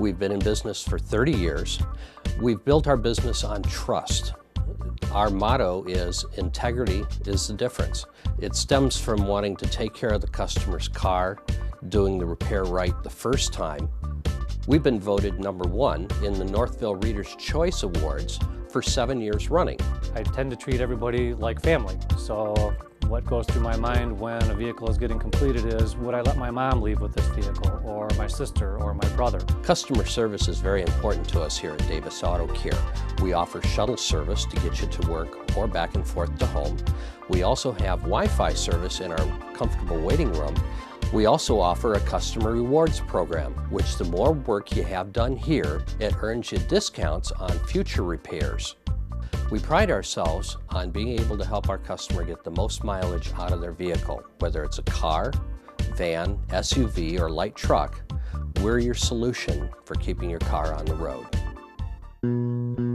We've been in business for 30 years. We've built our business on trust. Our motto is integrity is the difference. It stems from wanting to take care of the customer's car, doing the repair right the first time. We've been voted number one in the Northville Reader's Choice Awards for seven years running. I tend to treat everybody like family. So what goes through my mind when a vehicle is getting completed is, would I let my mom leave with this vehicle, or my sister, or my brother? Customer service is very important to us here at Davis Auto Care. We offer shuttle service to get you to work or back and forth to home. We also have Wi-Fi service in our comfortable waiting room. We also offer a customer rewards program, which the more work you have done here, it earns you discounts on future repairs. We pride ourselves on being able to help our customer get the most mileage out of their vehicle, whether it's a car, van, SUV, or light truck. We're your solution for keeping your car on the road.